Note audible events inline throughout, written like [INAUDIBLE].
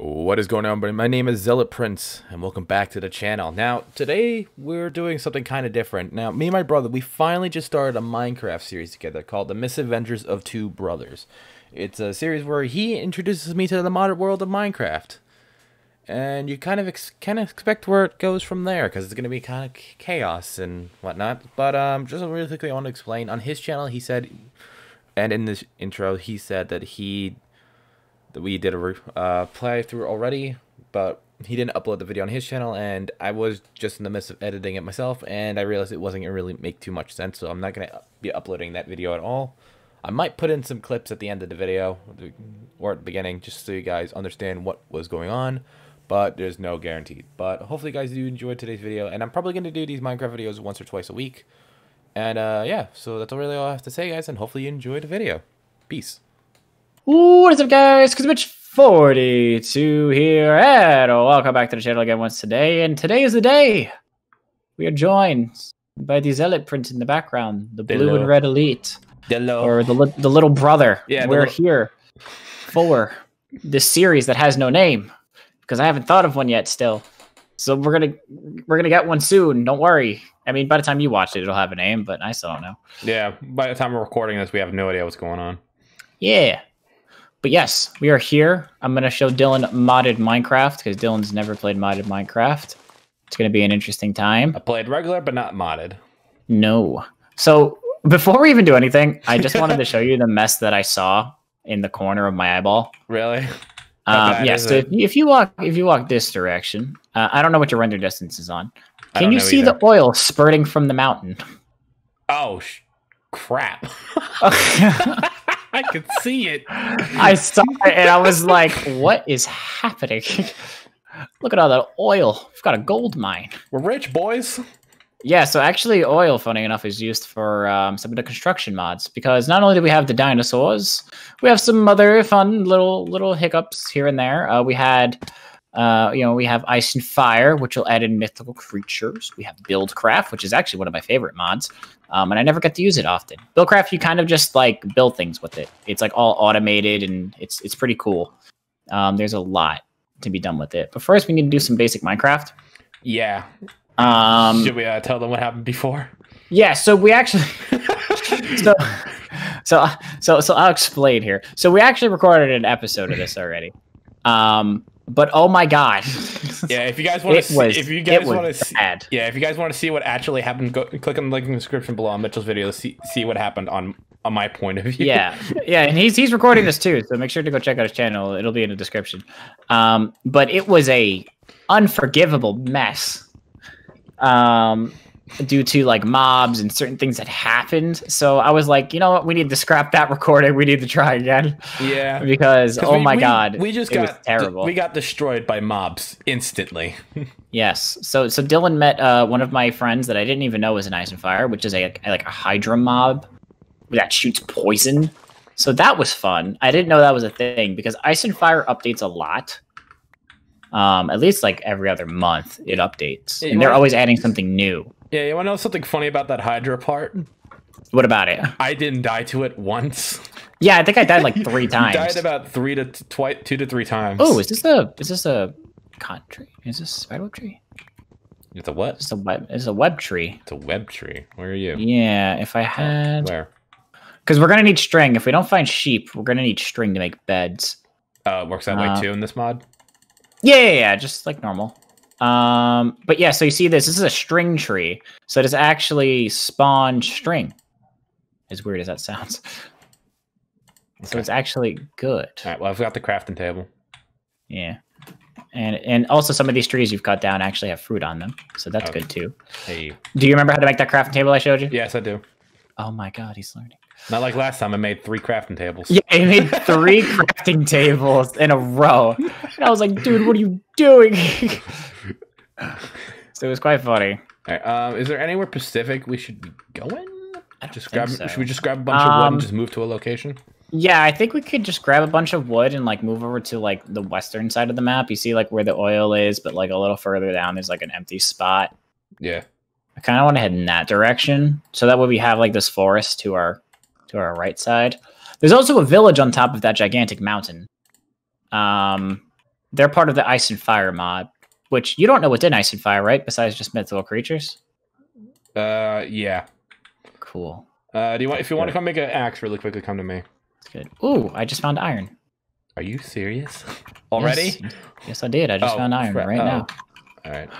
What is going on, buddy? My name is Zealet Prince, and welcome back to the channel. Now, today we're doing something kind of different. Now, me and my brother, we finally just started a Minecraft series together called The Misadventures of Two Brothers. It's a series where he introduces me to the modern world of Minecraft, and you kind of kind of expect where it goes from there because it's going to be kind of chaos and whatnot. But um, just really quickly, I want to explain. On his channel, he said, and in this intro, he said that he that we did a uh, playthrough already, but he didn't upload the video on his channel, and I was just in the midst of editing it myself, and I realized it wasn't going to really make too much sense, so I'm not going to be uploading that video at all. I might put in some clips at the end of the video, or at the beginning, just so you guys understand what was going on, but there's no guarantee. But hopefully you guys do enjoy today's video, and I'm probably going to do these Minecraft videos once or twice a week. And uh, yeah, so that's really all I have to say, guys, and hopefully you enjoyed the video. Peace. What is up, guys? CrazyMtch42 here, and welcome back to the channel again once today. And today is the day we are joined by the Zealet print in the background, the blue Hello. and red elite, Hello. or the li- the little brother. Yeah, we're little- here for this series that has no name because I haven't thought of one yet. Still, so we're gonna we're gonna get one soon. Don't worry. I mean, by the time you watch it, it'll have a name, but I still don't know. Yeah, by the time we're recording this, we have no idea what's going on. Yeah. But yes, we are here. I'm going to show Dylan modded Minecraft because Dylan's never played modded Minecraft. It's going to be an interesting time. I played regular, but not modded. No. So before we even do anything, I just wanted to show you the mess that I saw in the corner of my eyeball. Really? Um, bad yeah. So if, if you walk, if you walk this direction, uh, I don't know what your render distance is on. Can you see either. the oil spurting from the mountain? Oh, crap. [LAUGHS] [LAUGHS] I could see it. I saw it and I was like, "What is happening? [LAUGHS] Look at all that oil. We've got a gold mine." We're rich, boys. Yeah, so actually, oil, funny enough, is used for um, some of the construction mods because not only do we have the dinosaurs, we have some other fun little little hiccups here and there. Uh, we had, uh, you know, we have ice and fire, which will add in mythical creatures. We have buildcraft, which is actually one of my favorite mods, um, and I never get to use it often. Buildcraft, you kind of just like build things with it. It's like all automated and it's it's pretty cool. Um, there's a lot to be done with it, but first we need to do some basic Minecraft. Yeah. Um, Should we uh, tell them what happened before? Yeah, so we actually [LAUGHS] so so so so I'll explain here. So we actually recorded an episode of this already. Um but oh my god. [LAUGHS] Yeah, if you guys want to, was see, if you guys want to, see, yeah, if you guys want to see what actually happened, go click on the link in the description below on Mitchell's video to see see what happened on on my point of view. Yeah. Yeah, and he's he's recording this too, so make sure to go check out his channel. It'll be in the description. Um but it was a unforgivable mess. Um due to like mobs and certain things that happened. So I was like, you know what, we need to scrap that [LAUGHS] recording. We need to try again. yeah. because oh we- my we- god, we just got terrible. We got destroyed by mobs instantly. [LAUGHS] yes, so so Dylan met uh, one of my friends that I didn't even know was an ice and fire, which is a, like a Hydra mob that shoots poison. So that was fun. I didn't know that was a thing because ice and fire updates a lot. Um, at least like every other month it updates, and they're always adding something new. Yeah, you want to know something funny about that Hydra part? What about it? I didn't die to it once. Yeah, I think I died like [LAUGHS] three You times. died about three to twice, two to three times. oh, is this a is this a con tree? Is this a spiderweb tree? it's a what? It's a web. It's a web tree. It's a web tree. Where are you? Yeah, if I had Where? Because we're gonna need string. If we don't find sheep, we're gonna need string to make beds. Uh, works that Uh, way too in this mod. Yeah, yeah, yeah, just like normal. Um, but yeah, so you see this. This is a string tree. So it is actually spawn string. As weird as that sounds. So it's actually good. All right. Well, I've got the crafting table. Yeah. And and also some of these trees you've cut down actually have fruit on them. So that's Okay. good too. Hey. Do you remember how to make that crafting table I showed you? Yes, I do. Oh my god, he's learning. Not like last time. I made three crafting tables. Yeah, I made three [LAUGHS] crafting tables in a row. And I was like, dude, what are you doing? [LAUGHS] so it was quite funny. All right. Um, is there anywhere Pacific we should be going? I don't Just grab. so. Should we just grab a bunch of wood Um, and just move to a location? Yeah, I think we could just grab a bunch of wood and like move over to like the western side of the map. You see like where the oil is, but like a little further down there's like an empty spot. Yeah. I kind of want to head in that direction. So that way we have like this forest to our to our right side. There's also a village on top of that gigantic mountain. Um they're part of the Ice and Fire mod, which you don't know what's in Ice and Fire, right? Besides just mythical creatures. Uh, yeah. Cool. Uh, do you want if you want to come make an axe really quickly? Come to me. That's good. Ooh, I just found iron. Are you serious? Already? Yes, yes, I did. I just Oh, found iron right Oh. now. All right.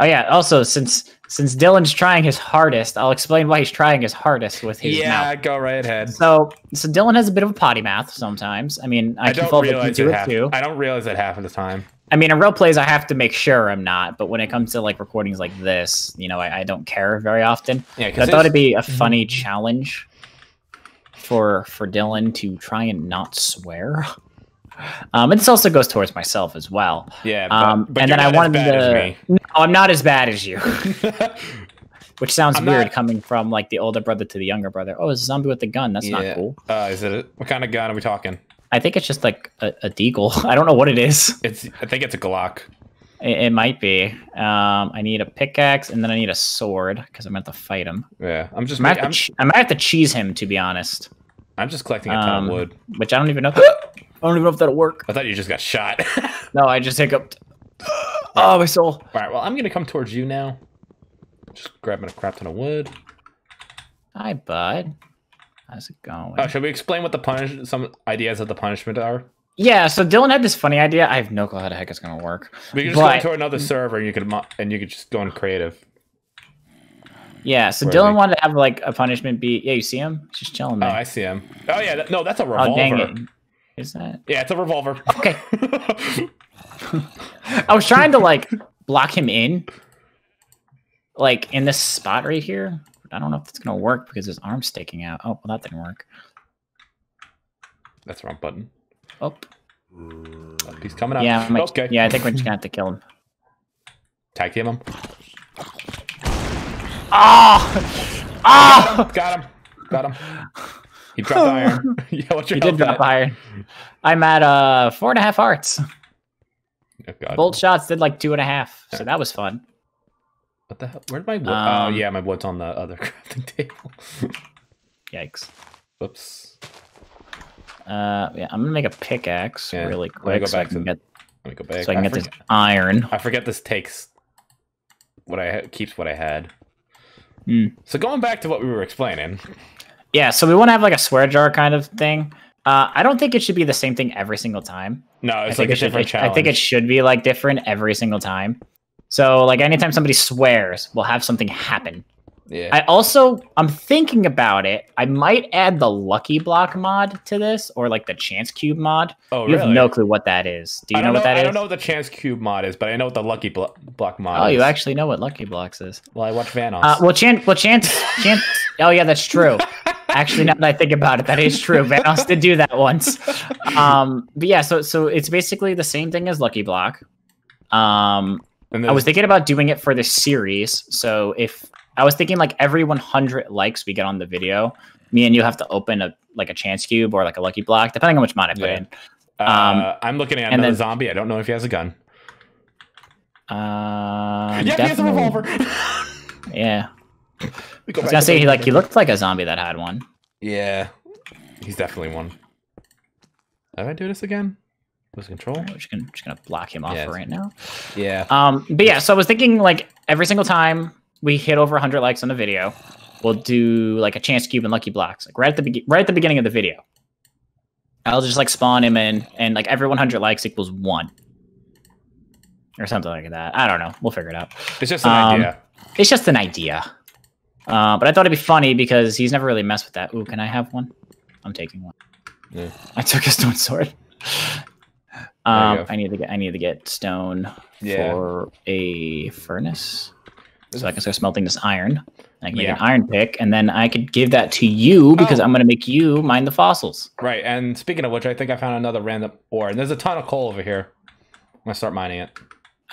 Oh yeah. Also, since since Dylan's trying his hardest, I'll explain why he's trying his hardest with his Yeah, mouth. go right ahead. So, so Dylan has a bit of a potty mouth sometimes. I mean, I, I, can don't fall victim realize it it too. I don't realize it half of the time. I mean, in real plays, I have to make sure I'm not. But when it comes to like recordings like this, you know, I, I don't care very often. Yeah, I thought it'd be a Mm-hmm. funny challenge for for Dylan to try and not swear. [LAUGHS] Um, and this also goes towards myself as well. yeah. But, Um, but and then I wanted to. No, I'm not as bad as you, [LAUGHS] which sounds I'm weird not- coming from like the older brother to the younger brother. Oh, it's a zombie with a gun. That's not cool. Uh, is it? What kind of gun are we talking? I think it's just like a, a deagle. [LAUGHS] I don't know what it is. It's. I think it's a Glock. It, it might be. Um, I need a pickaxe and then I need a sword because I'm going to have to fight him. Yeah. I'm just. I might, have I'm, to che- I might have to cheese him to be honest, I'm just collecting a ton um, of wood. which I don't even know. [GASPS] I don't even know if that'll work. I thought you just got shot. [LAUGHS] No, I just hiccuped. [GASPS] Oh, my soul. All right. Well, I'm gonna come towards you now. Just grabbing a crap ton of wood. Hi, bud. How's it going? Oh, should we explain what the punish? Some ideas of the punishment are. Yeah, so Dylan had this funny idea. I have no clue how the heck it's gonna work. We can just But- go into another server, and you could and you could just go in creative. Yeah, so Where Dylan wanted to have like a punishment be. Yeah, you see him? He's just chilling Oh. I see him. Oh yeah. No, that's a Oh, revolver. dang it! Is that Yeah, it's a revolver. okay? [LAUGHS] I was trying to like block him in, like in this spot right here. I don't know if it's gonna work because his arm's sticking out. Oh, well, that didn't work. that's the wrong button. Oh, Oh, he's coming up. yeah, okay. yeah. I think we're just gonna have to kill him. Tag team him. Oh, oh! Got him. Got him. He dropped iron. [LAUGHS] [LAUGHS] yeah, what's your He did drop at? iron. I'm at uh four and a half hearts. Oh. Bolt shots did like two and a half, so that was fun. What the hell? Where'd my wood? oh Um, yeah, my wood's on the other [LAUGHS] crafting table. Yikes. Whoops. Uh, yeah, I'm gonna make a pickaxe Yeah, really let me quick go so back can to- get Let me go back. so I can I, get this iron. I forget this takes what I keeps what I had. Hmm. So going back to what we were explaining. Yeah, so we want to have like a swear jar kind of thing. Uh, I don't think it should be the same thing every single time. No, it's like a it should, different it- challenge. I think it should be like different every single time. So like anytime somebody swears, we'll have something happen. Yeah. I also I'm thinking about it. I might add the lucky block mod to this or like the chance cube mod. oh, you really? have no clue what that is. Do you I know what that I is? don't know what the chance cube mod is, but I know what the lucky blo- block mod Oh, is. you actually know what lucky blocks is. Well, I watch Vanoss. Uh, well, chance, well, chance, chance. Oh, yeah, that's true. Actually, now that I think about it, that is true. Vanoss did do that once. Um, but yeah, so so it's basically the same thing as Lucky Block. Um, I was thinking about doing it for the series. So if I was thinking like every 100 likes we get on the video, me and you have to open a like a chance cube or like a lucky block, depending on which mod I put Yeah. in. uh, um, I'm looking at and another then- zombie. I don't know if he has a gun. Uh, yeah, he has a revolver. [LAUGHS] Yeah, I was gonna say he like he looked like a zombie that had one. Yeah, he's definitely one. Did I do this again? Lose control? We're just gonna, just gonna block him off Yeah, for right now. Yeah. Um, but yeah, so I was thinking like every single time we hit over 100 likes on the video, we'll do like a chance cube and lucky blocks, like right at the be- right at the beginning of the video. I'll just like spawn him in, and like every 100 likes equals one, or something like that. I don't know. We'll figure it out. It's just an um, idea. It's just an idea. Uh, but I thought it'd be funny because he's never really messed with that. Ooh, can I have one? I'm taking one. Yeah. I took a [LAUGHS] stone sword. Um. I need to get I need to get stone Yeah. for a furnace, so I can start smelting this iron. I can make an iron pick, and then I could give that to you because Oh. I'm going to make you mine the fossils. Right. And speaking of which, I think I found another random ore. And there's a ton of coal over here. I'm gonna start mining it.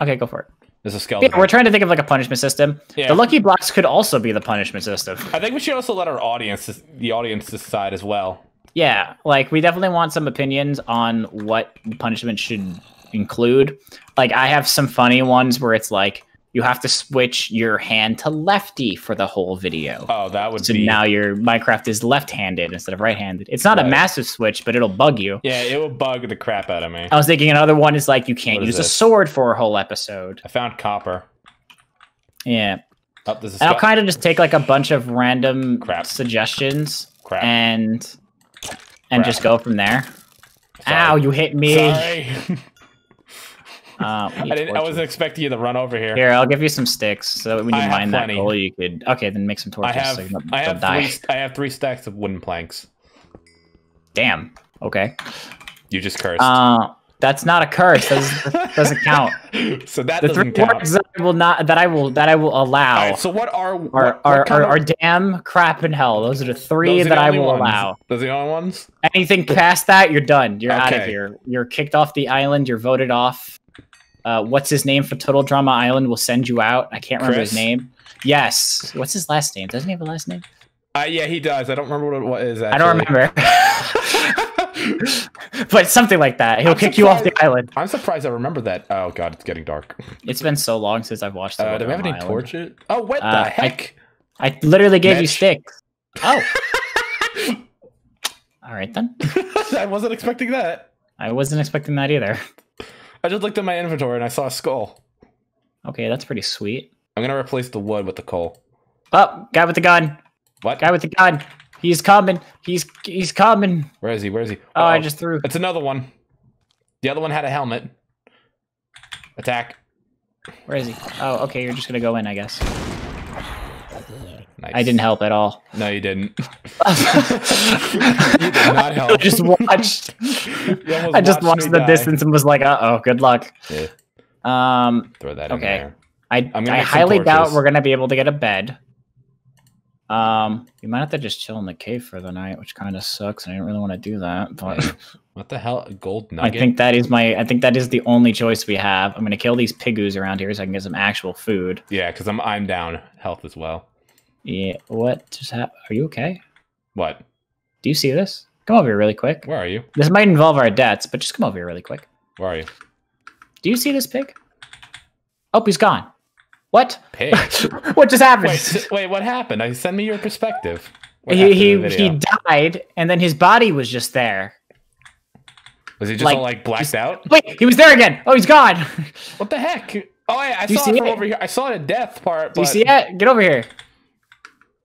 Okay, go for it. There's a skeleton. Yeah, we're trying to think of like a punishment system. Yeah. The lucky blocks could also be the punishment system. I think we should also let our audience, the audience, decide as well. Yeah, like we definitely want some opinions on what punishment should include. Like I have some funny ones where it's like you have to switch your hand to lefty for the whole video. Oh, that would so be. now your Minecraft is left-handed instead of right-handed. It's not Right. a massive switch, but it'll bug you. yeah, it will bug the crap out of me. I was thinking another one is like you can't What use a sword for a whole episode. I found copper. Yeah. Oh, this is And I'll kind of just take like a bunch of random Crap. suggestions crap. and and Crap. just go from there. Sorry. Ow, you hit me. Sorry. [LAUGHS] Uh, I didn't. I wasn't expecting you to run over here. Here, I'll give you some sticks so that when you I mine that coal, you could. Okay, then make some I torches. have. so you don't, I don't have die. three. I have three stacks of wooden planks. Damn. Okay. You just cursed. Uh, that's not a curse. That doesn't, count. [LAUGHS] so that The three doesn't count. words that I will not that I will that I will allow All right, so what are are what, what are, are, of- are damn crap and hell. Those are the three are that the I will ones? allow. Those are the only ones. Anything past that, you're done. You're out of here. You're kicked off the island. You're voted off. Uh, what's his name for Total Drama Island? will send you out. I can't remember his name. Yes. What's his last name? Doesn't he have a last name? Uh, yeah, he does. I don't remember what it what is. I don't remember. [LAUGHS] [LAUGHS] but something like that. He'll I'm kick you off the island. I'm surprised I remember that. Oh god, it's getting dark. It's been so long since I've watched. Uh, Total do we have any Island. torches? Oh, what Uh, the heck? I literally gave you sticks. Oh. [LAUGHS] All right then. [LAUGHS] I wasn't expecting that. I wasn't expecting that either. I just looked at my inventory and I saw a skull. Okay, that's pretty sweet. I'm gonna replace the wood with the coal. Oh, guy with the gun. What? Guy with the gun. He's coming. He's he's coming. Where is he? Where is he? Oh, I Uh-oh. just threw. It's another one. The other one had a helmet. Attack. Where is he? Oh, okay. You're just gonna go in, I guess. Nice. I didn't help at all. No, you didn't. [LAUGHS] you did not help. I just watched. I just watched watched the die. distance and was like, "Uh oh, good luck." Yeah, Um, throw that in Okay. there. I I highly doubt we're gonna be able to get a bed. Um, you might have to just chill in the cave for the night, which kind of sucks. I didn't really want to do that, but [LAUGHS] What the hell? Gold I think that is my. I think that is the only choice we have. I'm gonna kill these pigoos around here so I can get some actual food. Yeah, because I'm I'm down health as well. Yeah. What just happened? Are you okay? What? Do you see this? Come over here really quick. Where are you? This might involve our debts, but just come over here really quick. Where are you? Do you see this pig? Oh, he's gone. What? Pig. [LAUGHS] what just happened? wait, wait. What happened? I send me your perspective. What he he, he died, and then his body was just there. was he just like, all like blacked just- out? Wait, he was there again. Oh, he's gone. [LAUGHS] What the heck? Oh, I you saw it from it? over here. I saw the death part. Do you but- see it? Get over here.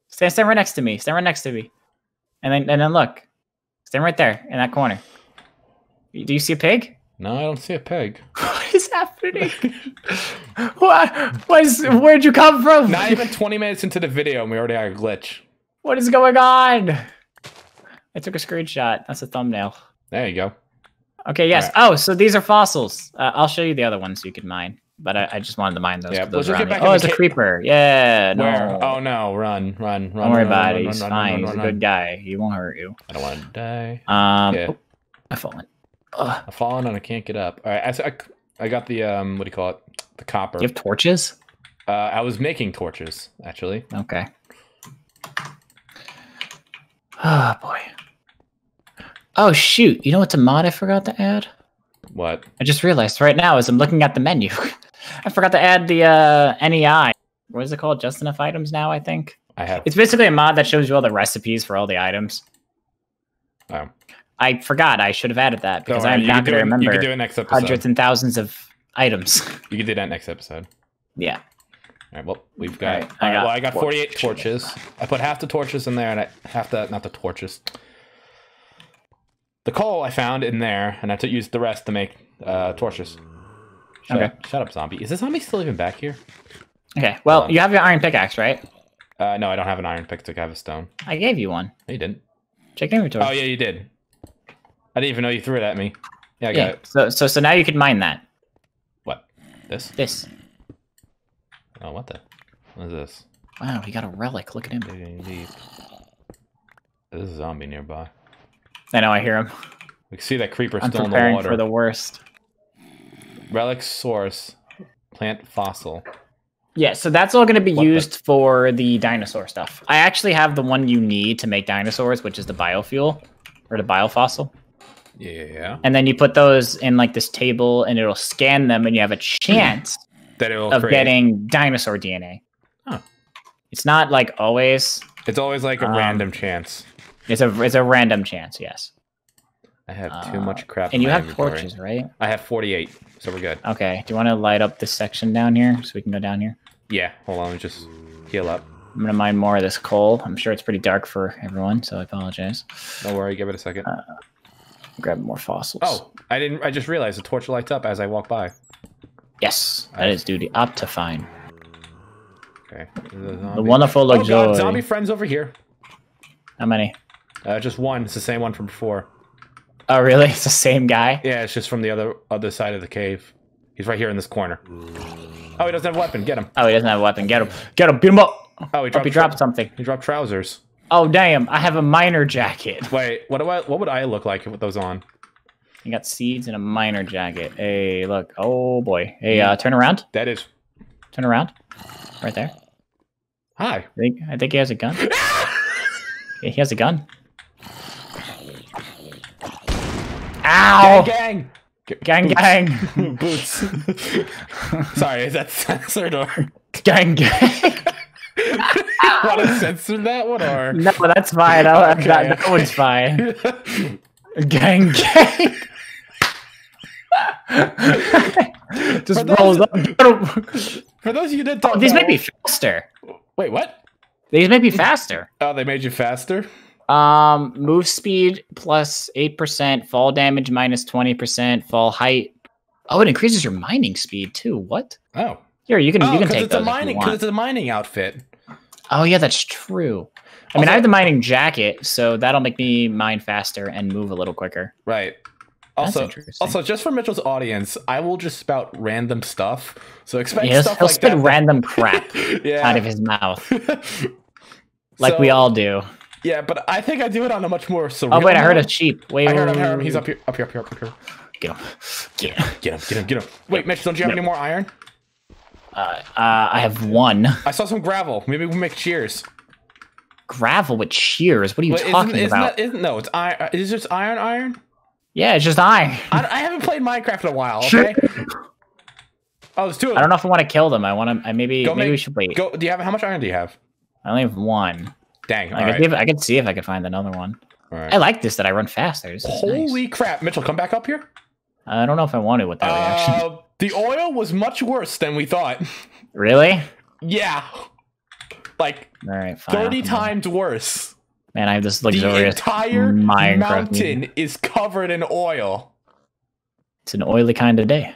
Stand, stand right next to me. Stand right next to me. And then, and then look. Stand right there in that corner. Do you see a pig? No, I don't see a pig. [LAUGHS] What is happening? [LAUGHS] what? What is? Where'd you come from? Not even 20 minutes into the video, and we already had a glitch. What is going on? I took a screenshot. That's a thumbnail. There you go. Okay. Yes. Alright. Oh, so these are fossils. Uh, I'll show you the other ones so you can mine. But I, I just wanted to mine those. Yeah, let's those are get back Oh, it's a creeper. Yeah. No. Where? Oh no! Run, run, run! Don't worry run, about run, it. He's fine. He's a good guy. He won't hurt you. I don't want to die. Um, Yeah. oh, I've fallen. Ugh. I've fallen and I can't get up. All right, I, I, I got the um, what do you call it? The copper. You have torches? Uh, I was making torches actually. Okay. Oh boy. Oh shoot! You know what's a mod I forgot to add? What? I just realized right now as I'm looking at the menu, [LAUGHS] I forgot to add the uh, NEI. What is it called? Just enough items now. I think I have. it's basically a mod that shows you all the recipes for all the items. Oh. I forgot. I should have added that because I'm not going to remember You can do it next episode. hundreds and thousands of items. [LAUGHS] You can do that next episode. yeah. All right. Well, we've got. Alright, All I right, got well, I got 48 torches. torches. I put half the torches in there, and I half the not the torches. The coal I found in there, and I took used the rest to make uh, torches. Shut Okay. up, shut up, zombie. Is the zombie still even back here? Okay. Well, you have your iron pickaxe, right? Uh, no, I don't have an iron pickaxe. I have a stone. I gave you one. No, you didn't. Check inventory. Oh yeah, you did. I didn't even know you threw it at me. Yeah, I got yeah. it. So so so now you can mine that. What? This? This. Oh, what the? What is this? Wow, he got a relic. Look at him. Digging deep. There's a zombie nearby. I know. I hear him. We can see that creeper I'm still in the preparing water. for the worst. Relic source, plant fossil. Yeah, so that's all going to be What the- used for the dinosaur stuff. I actually have the one you need to make dinosaurs, which is the biofuel or the biofossil. Yeah. And then you put those in like this table and it'll scan them and you have a chance [CLEARS THROAT] That it'll of create. getting dinosaur DNA. Huh. It's not like always. It's always like a Um, random chance. It's a it's a random chance. Yes. I have too uh, much crap. And you have inventory. torches, right? I have 48, so we're good. Okay. Do you want to light up this section down here so we can go down here? Yeah, hold on, just heal up. I'm gonna mine more of this coal. I'm sure it's pretty dark for everyone, so I apologize. Don't worry, give it a second. Uh, Grab more fossils. oh, I didn't. I just realized the torch lights up as I walk by. yes, that is duty up to fine. Okay. The wonderful Oh god, zombie friends over here. How many? Uh, just one. It's the same one from before. Oh, really? [LAUGHS] It's the same guy. Yeah, it's just from the other other side of the cave. He's right here in this corner. Oh, he doesn't have a weapon. Get him. Oh, he doesn't have a weapon. Get him. Get him. Beat him up. Oh, he dropped. he dropped something. He dropped trousers. Oh, damn. I have a miner jacket. [LAUGHS] Wait, what do I? What would I look like with those on? You got seeds and a miner jacket. Hey, look. Oh, boy. Hey, uh, turn around. That is. Turn around. Right there. Hi. I think, I think he has a gun. Yeah, [LAUGHS] he has a gun. Ow! Gang, Gang, Boots. gang. [LAUGHS] Boots. Sorry, is that censored or gang, gang. [LAUGHS] want to censor that one or? No, that's fine. I'll, Okay, that, that okay. one's fine. [LAUGHS] Gang, gang. [LAUGHS] Just For those- rolls up. For those of you that don't Oh, these know, might be faster. Wait, what? These might be faster. Oh, they made you faster. Um, move speed plus eight percent, fall damage minus twenty percent, fall height. Oh, it increases your mining speed too. What? Oh, Here, you can oh, you can take it's those you mining. Because it's a mining outfit. Oh yeah, that's true. I mean, I have the mining jacket, so that'll make me mine faster and move a little quicker. Right. Also, also, just for Mitchell's audience, I will just spout random stuff. So expect Yeah, stuff he'll like spit that. random crap [LAUGHS] yeah. out of his mouth, [LAUGHS] like So- we all do. Yeah, but I think I do it on a much more surreal. Oh wait, I heard a sheep. Wait, I heard him. wait, I heard him. He's up here. Up here. Up here. Up here. Get him. Get him. Get him. Get him. Get him. Wait, Mitch, don't you have Yep. any more iron? Uh, uh, I have one I saw some gravel. Maybe we'll make cheers. gravel with shears. What are you Wait, talking isn't, isn't about? that? Isn't no? It's iron. Is it just iron? Iron? Yeah, it's just iron. I, I haven't played Minecraft in a while. Okay. Oh, there's two of I don't know if I want to kill them. I want to. I maybe Go maybe make- we should wait. Go. Do you have how much iron do you have? I only have one. Dang. I all could, right. see if, I could see if I could find another one. All I like this that I run faster. This is Holy nice. crap, Mitchell! Come back up here. I don't know if I want to with that reaction. [LAUGHS] Uh, the oil was much worse than we thought. Really? Yeah. Like All right, fine. 30 come on. times worse. Man, I have this The luxurious entire Minecraft mountain meeting. is covered in oil. It's an oily kind of day.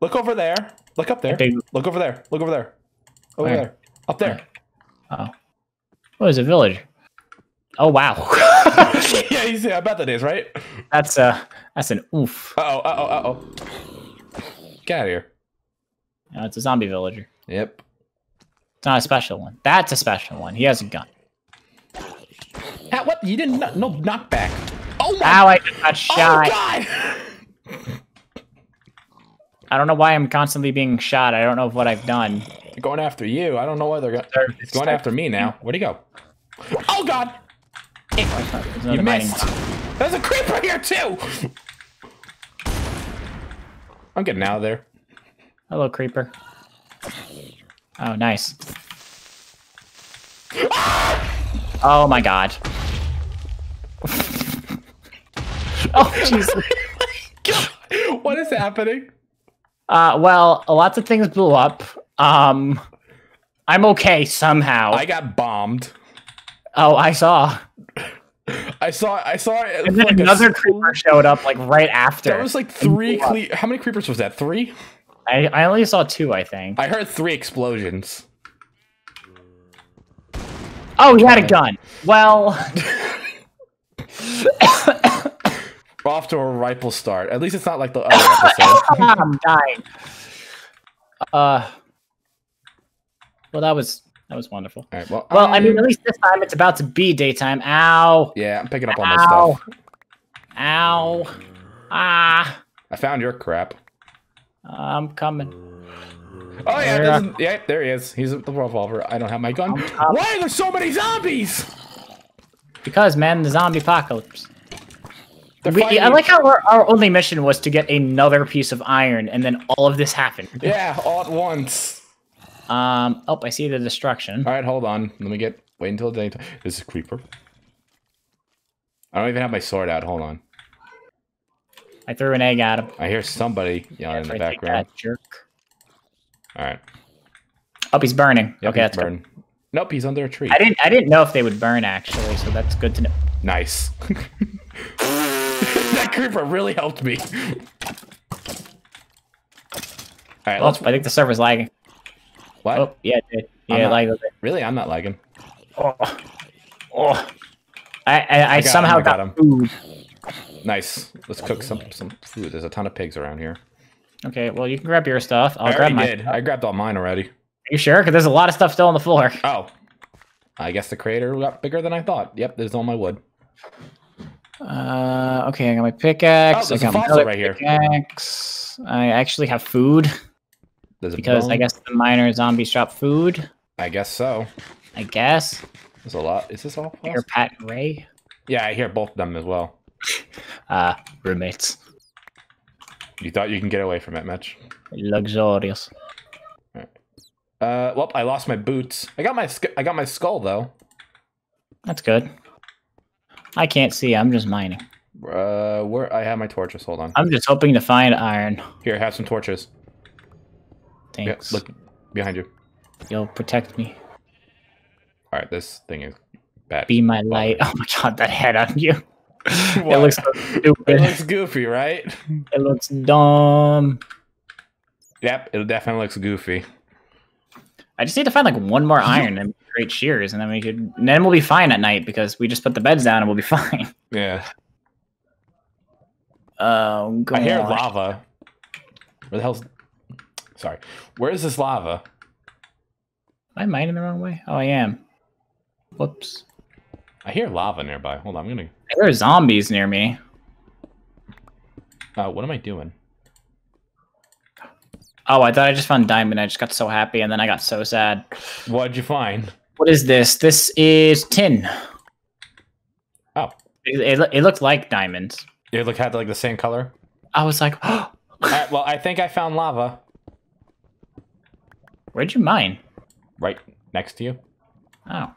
Look over there. Look up there. Look over there. Look over there. Over Where? there. Up there. Oh, what is a village? Oh wow, [LAUGHS] [LAUGHS] yeah, you see, I bet that is, right? that's a that's an oof. Uh oh, uh oh, uh oh. Get out of here. No, it's a zombie villager. Yep. It's not a special one. That's a special one. He has a gun. Ah, what? You didn't. No knockback. Oh my. Ow! I just got oh god. [LAUGHS] I don't know why I'm constantly being shot. I don't know what I've done. They're going after you. I don't know why they're going. It's going after me now. Where'd he go? Oh god. You missed. There's a creeper here too. I'm getting out of there. Hello, creeper. Oh, nice. Oh my god. [LAUGHS] oh jeez. [LAUGHS] what is happening? Uh, well, lots of things blew up. Um, I'm okay somehow. I got bombed. oh, I saw. I saw. I saw. It And then like another creeper showed up like right after. There was like three. Cle- How many creepers was that? Three. I, I only saw two, I think. I heard three explosions. Oh, he had a gun. Well, [COUGHS] We're off to a rifle start. At least it's not like the other episode. [COUGHS] I'm dying. Uh, well, that was that was wonderful. All right. Well. Well, I mean, I'm- at least this time it's about to be daytime. Ow! Yeah, I'm picking up on this Ow! stuff. Ow! Ah! I found your crap. I'm coming. Oh yeah, Yeah. this yeah. There he is. He's with the revolver. I don't have my gun. Why are there so many zombies? Because, man, the zombie apocalypse. We, I like how our, our only mission was to get another piece of iron, and then all of this happened. Yeah, all at once. Um. Oh, I see the destruction. All right, hold on. Let me get. Wait until daytime. This is creeper. I don't even have my sword out. Hold on. I threw an egg at him. I hear somebody yelling in the background. that jerk. All right. Oh, he's burning. Yep, okay, he's that's good. burned. Nope, he's under a tree. I didn't. I didn't know if they would burn actually, so that's good to know. Nice. [LAUGHS] that creeper really helped me. All right, Oh, let's. I think the server's lagging. What? Oh, yeah, it did. I'm Yeah, not- like okay. Really? I'm not lagging. oh, oh. I I, I, got somehow him, I got got, him. food. Nice. Let's cook some some food. There's a ton of pigs around here. Okay, well you can grab your stuff. I'll I grab already my. did. I grabbed all mine already. Are you sure? Because there's a lot of stuff still on the floor. [LAUGHS] Oh. I guess the crater got bigger than I thought. Yep, there's all my wood. Uh, okay, I got my pickaxe. Oh, there's I a got my fossil other right here. Pickaxe. I actually have food There's because I guess the miner zombies drop food. I guess so. I guess. There's a lot. Is this all? Here, fossil? Pat and Ray. Yeah, I hear both of them as well. Uh, [LAUGHS] roommates. You thought you can get away from it, Mitch. Luxurious. Uh, well, I lost my boots. I got my I got my skull though. That's good. I can't see. I'm just mining. Uh, where I have my torches. Hold on. I'm just hoping to find iron. Here, have some torches. Yeah, Thanks. look behind you. You'll protect me. All right, this thing is bad. Be my light. Oh my god, that head on you. [LAUGHS] It looks so It looks goofy, right? It looks dumb. Yep, it definitely looks goofy. I just need to find like one more iron and create shears, and then we could. And then we'll be fine at night because we just put the beds down and we'll be [LAUGHS] fine. Yeah. Oh god. I hear lava. Where the hell's? Sorry. Where is this lava? Am I mining the wrong way? Oh, I am. Whoops. I hear lava nearby. Hold on, I'm gonna. There are zombies near me. Uh, what am I doing? Oh, I thought I just found diamond. I just got so happy, and then I got so sad. What'd you find? What is this? This is tin. Oh, It, it, it looked like diamonds. it look had like the same color. I was like, [GASPS] oh, right, well, I think I found lava where'd you mine? right next to you. Oh,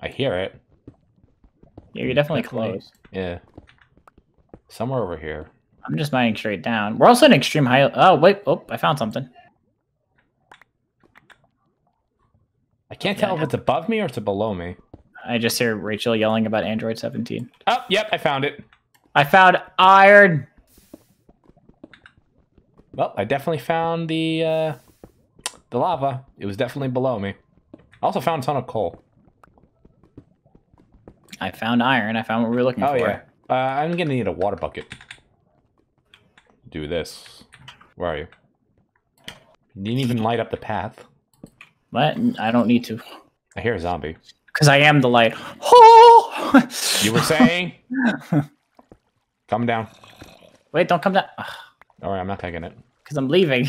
I hear it. yeah, you're definitely Definitely. close. Yeah. Somewhere over here. I'm just mining straight down. We're also in extreme high. Oh, wait. Oh, I found something. I can't tell if it's above me or it's below me. I just hear Rachel yelling about Android 17. Oh, yep, I found it. I found iron. Well, I definitely found the uh, the lava. It was definitely below me. I also found a ton of coal. I found iron. I found what we were looking Oh for. yeah. Uh, I'm gonna need a water bucket. Do this. Where are you? You didn't even light up the path. What? I don't need to. I hear a zombie. Because I am the light. Oh! [LAUGHS] You were saying? [LAUGHS] Come down. Wait, don't come down. All right, I'm not taking it. [LAUGHS] Because I'm leaving.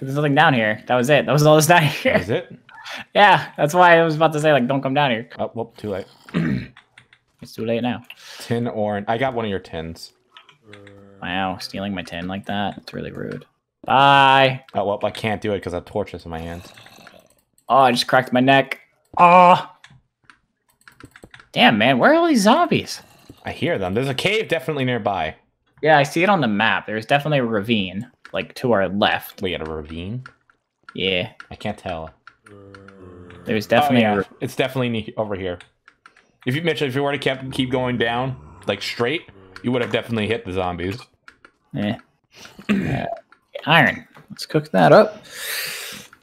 There's nothing down here. That was it. That was all that's down here. That was it? [LAUGHS] yeah, that's why I was about to say, like, don't come down here. Oh, well, too late. [CLEARS THROAT] It's too late now. Tin orange. I got one of your tins. Wow, stealing my tin like that. It's really rude. Bye. Oh, well, I can't do it because I have torches in my hands. Oh, I just cracked my neck. Oh. Damn, man. Where are all these zombies? I hear them. There's a cave definitely nearby. Yeah, I see it on the map. There's definitely a ravine, like to our left. We got a ravine? Yeah, I can't tell. there's definitely oh, a yeah. It's definitely over here. If you Mitchell, if you were to kept keep going down like straight, you would have definitely hit the zombies. Yeah. [CLEARS THROAT] Uh, iron. Let's cook that up.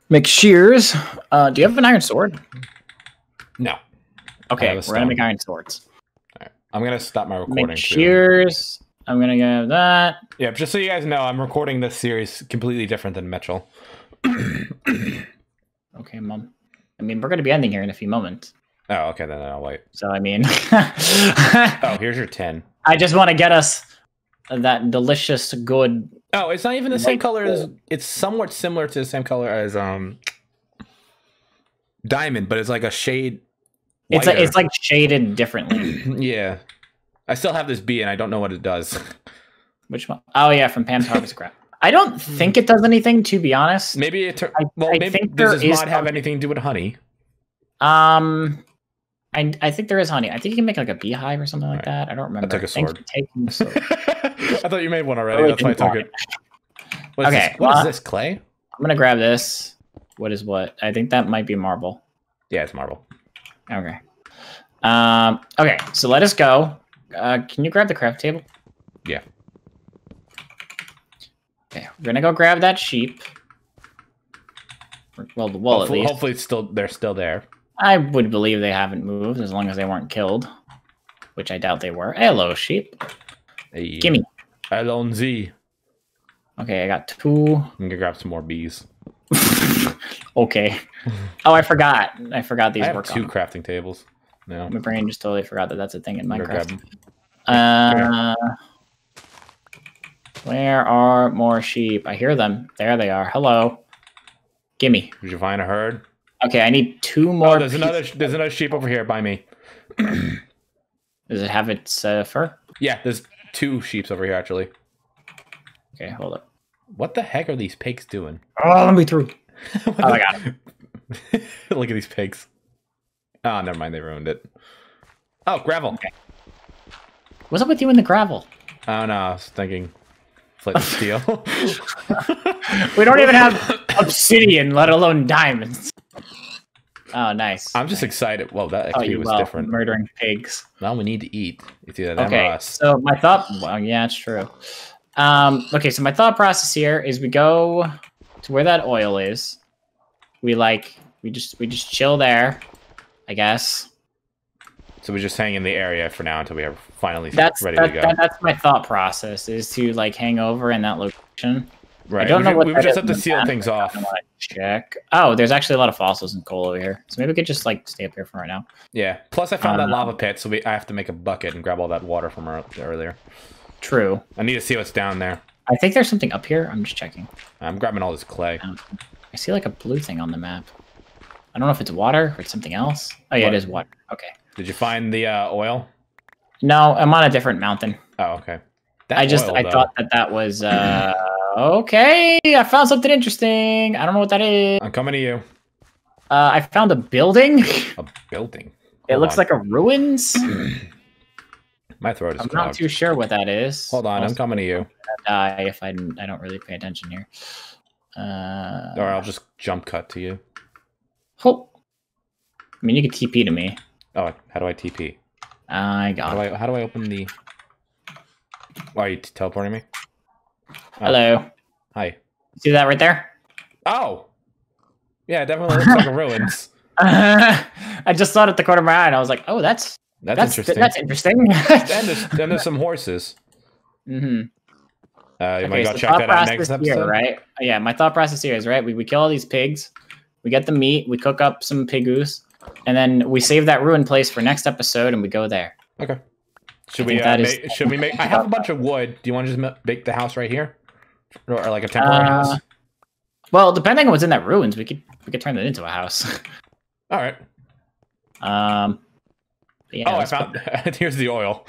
Make shears. Uh, do you have an iron sword? No. Okay, we're gonna make iron swords. I'm gonna stop my recording. Make shears. I'm gonna go that. Yeah, just so you guys know, I'm recording this series completely different than Mitchell. [COUGHS] Okay, mom. I mean, we're gonna be ending here in a few moments. Oh, okay, then I'll wait. So I mean, [LAUGHS] Oh, here's your tin. I just want to get us that delicious, good. Oh, it's not even the same color as. It's somewhat similar to the same color as um. Diamond, but it's like a shade. It's like it's like shaded differently. [CLEARS THROAT] yeah. I still have this bee and I don't know what it does. [LAUGHS] Which one? Oh yeah, from Pam's HarvestCraft. [LAUGHS] I don't think it does anything, to be honest. Maybe it. Tur- I- well, I maybe does this mod have anything to do with honey? Um, I I think there is honey. I think you can make like a beehive or something like Alright. that. I don't remember. I took a sword. taking sword. [LAUGHS] I thought you made one already. Really That's why I took it. What is Okay, this? What is well- this? Clay? I'm gonna grab this. What is what? I think that might be marble. Yeah, it's marble. Okay. Um. Okay. So let us go. Uh, can you grab the craft table? Yeah. Okay. We're gonna go grab that sheep. Well, the wool at hopefully, least. hopefully it's still they're still there. I would believe they haven't moved as long as they weren't killed, which I doubt they were. Hello, sheep. Hey. Gimme. Alonzi. Okay, I got two. I'm gonna grab some more bees. [LAUGHS] okay. Oh, I forgot. I forgot these I have work two on. crafting tables. No. My brain just totally forgot that that's a thing in I'm gonna grab Minecraft. Uh, where are more sheep? I hear them. There they are. Hello. Gimme. Did you find a herd? Okay, I need two more. Oh, there's another. There's another sheep over here by me. Does it have its uh, fur? Yeah, there's two sheeps over here actually. Okay, hold up. What the heck are these pigs doing? Oh, let me through. [LAUGHS] Oh, I got [LAUGHS] Look at these pigs. Oh, never mind. They ruined it. Oh, gravel. What's up with you in the gravel? Oh no, I was thinking flint and steel. [LAUGHS] [LAUGHS] We don't even have obsidian, let alone diamonds. Oh, nice. I'm just excited. Well, that Oh, XP you was well, different. Murdering pigs. Now we need to eat. It's either them or Okay, us. so my thought. Well, yeah, it's true. Um, okay, so my thought process here is we go to where that oil is. We like we just we just chill there, I guess. So we just hang in the area for now until we are finally That's ready that, to go. that- that's my thought process is to like hang over in that location. right. I don't we know what we that just have to seal map. things off. Check. Oh, there's actually a lot of fossils and coal over here, so maybe we could just like stay up here for right now. Yeah. Plus, I found that Um, lava pit, so we I have to make a bucket and grab all that water from earlier. True. I need to see what's down there. I think there's something up here. I'm just checking. I'm grabbing all this clay. I see like a blue thing on the map. I don't know if it's water or it's something else. Oh yeah, What? it is water. Okay. Did you find the uh, oil? No, I'm on a different mountain. Oh, okay. That I just oil, I though, thought that that was uh [CLEARS THROAT] okay. I found something interesting. I don't know what that is. I'm coming to you. Uh, I found a building. [LAUGHS] A building. it looks on. like a ruins. [CLEARS THROAT] my throat is I'm not too sure what that is. Hold on, I'm coming to you. die if I I don't really pay attention here. Uh, Or I'll just jump cut to you. Oh. I mean, you could TP to me. Oh, how do I TP? I How got do. I how do I open the? Why are you teleporting me? Hello. Hi. See that right there? Oh. Yeah, it definitely looks like a ruins. [LAUGHS] [LAUGHS] I just saw it at the corner of my eye, and I was like, "Oh, that's That's, that's interesting. that's interesting." and there's [LAUGHS] and there's some horses. Mm-hmm. Uh, you Okay, might go so check that out next episode. here, right? Yeah, my thought process here is right. We, we kill all these pigs, we get the meat, we cook up some pigoos, and then we save that ruined place for next episode, and we go there. Okay. Should I we think uh, that is- make, should we make? I have a bunch of wood. Do you want to just ma- make the house right here, or, or like a temporary Uh, house? Well, depending on what's in that ruins, we could we could turn that into a house. [LAUGHS] All right. um, yeah, oh, I let's put- found. [LAUGHS] here's the oil.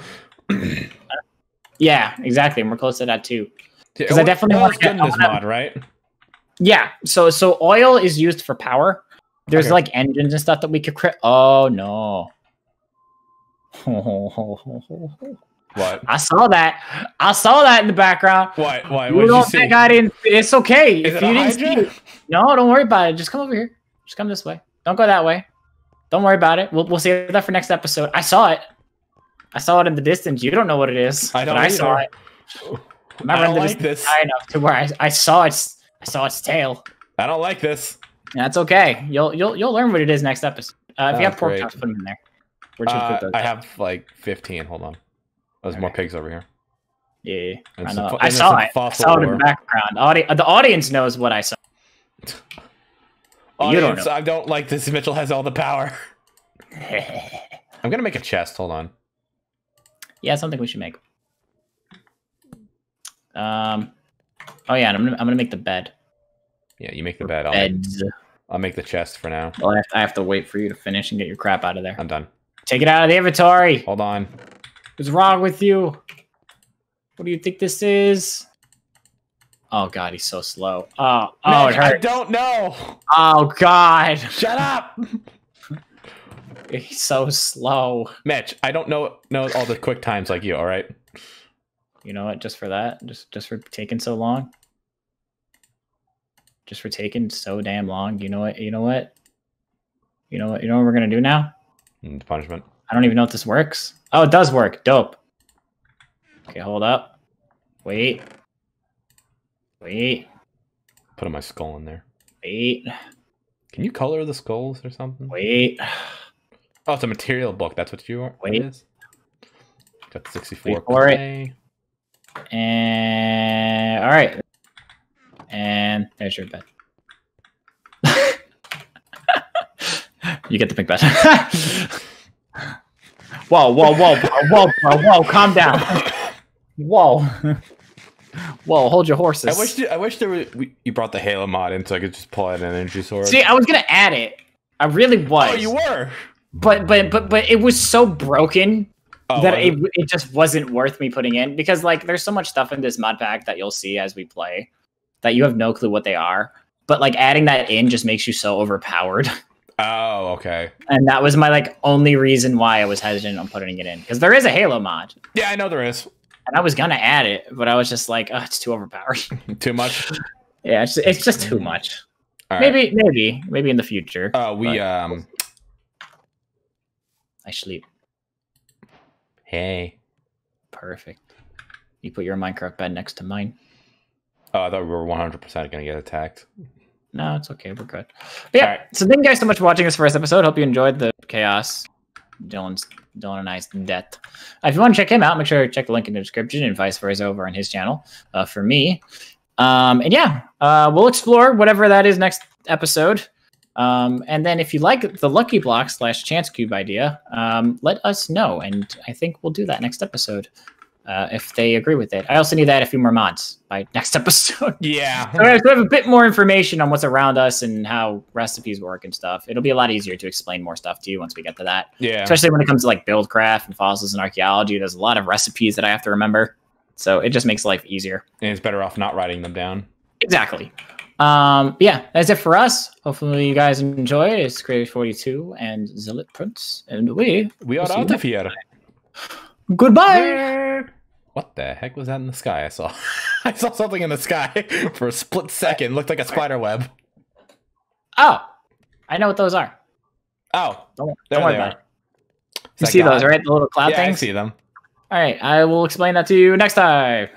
yeah, exactly, and we're close to that too. Yeah, 'Cause I definitely oil's wanna get- in this wanna- mod, right? Yeah, so so oil is used for power. There's Okay. like engines and stuff that we could create. Oh no. What? I saw that. I saw that in the background. What? What? You What did you don't think I didn't? It's okay. Is if it you didn't see it, no, don't worry about it. Just come over here. Just come this way. Don't go that way. Don't worry about it. We'll we'll save that for next episode. I saw it. I saw it in the distance. You don't know what it is. I don't but I saw either. it. I don't like this. high enough to where I, I saw its I saw its tail. I don't like this. That's okay. You'll you'll you'll learn what it is next episode. Uh, if you Oh, have pork great. chops, put them in there. You Uh, put those? I have like 15. Hold on. There's more pigs over here. yeah, I know. I saw it. I saw it in the background. Audi- the audience knows what I saw. You don't Audience, I don't like this. [LAUGHS] Mitchell has all the power. [LAUGHS] I'm gonna make a chest. Hold on. Yeah, something we should make. Um. Oh yeah, and I'm gonna I'm gonna make the bed. Yeah, you make the bed. I'll make. I'll make the chest for now. Well, I have, to, I have to wait for you to finish and get your crap out of there. I'm done. Take it out of the inventory. Hold on. What's wrong with you? What do you think this is? Oh god, he's so slow. Oh, oh, it I don't know. Oh god, Shut up, [LAUGHS] he's so slow. Mitch. I don't know know all the quick times like you. All right. You know what? Just for that, just just for taking so long, just for taking so damn long. You know what? You know what? You know what? You know what we're gonna do now? Mm, punishment. I don't even know if this works. Oh, it does work. Dope. Okay, hold up. Wait. Wait. Put my skull in there. Wait. Can you color the skulls or something? Wait. Oh, it's a material book. That's what you are. Wait. It is? Got 64 Wait for it. clay. And all right. And there's your bed. [LAUGHS] you get the big bed. [LAUGHS] whoa, whoa, whoa, whoa, whoa, whoa, calm down. Whoa. Whoa, hold your horses. I wish you- I wish there were we, you brought the Halo mod in so I could just pull out an energy sword. See, I was gonna add it. I really was. oh, you were. but but but but it was so broken Oh, that it, it just wasn't worth me putting in because like there's so much stuff in this mod pack that you'll see as we play that you have no clue what they are but like adding that in just makes you so overpowered [LAUGHS] Oh, okay. and that was my like only reason why i was hesitant on putting it in because there is a halo mod Yeah, I know there is and i was gonna add it but i was just like oh, it's too overpowered [LAUGHS] too much. [LAUGHS] yeah it's, it's just too much right. maybe maybe maybe in the future Uh, we but- um. i sleep Hey. perfect you put your minecraft bed next to mine Oh, I thought we were 100 percent gonna get attacked. No, it's okay. We're good. But yeah. Alright. So thank you guys so much for watching this first episode. Hope you enjoyed the chaos. Dylan's Dylan and I's death. Uh, if you want to check him out, make sure to check the link in the description and vice versa over on his channel. Uh, for me, um, and yeah, uh, we'll explore whatever that is next episode. Um, and then if you like the lucky block slash chance cube idea, um, let us know, and I think we'll do that next episode. Uh, if they agree with it, I also need that a few more mods by [LAUGHS] next episode. Yeah. So we have, so we have a bit more information on what's around us and how recipes work and stuff. It'll be a lot easier to explain more stuff to you once we get to that. Yeah. Especially when it comes to like buildcraft and fossils and archaeology. There's a lot of recipes that I have to remember. So it just makes life easier. And it's better off not writing them down. Exactly. Um, yeah, that's it for us. Hopefully you guys enjoy. It's CrazyMtch42 and Zealet Prince. And we We are We'll see you out of here. goodbye. What the heck was that in the sky? I saw. [LAUGHS] I saw something in the sky [LAUGHS] for a split second. Looked like a spider web. Oh, I know what those are. Oh, Don't, there don't worry they about are. it. You see those, right? The little cloud Yeah, I things? see them. All right, I will explain that to you next time.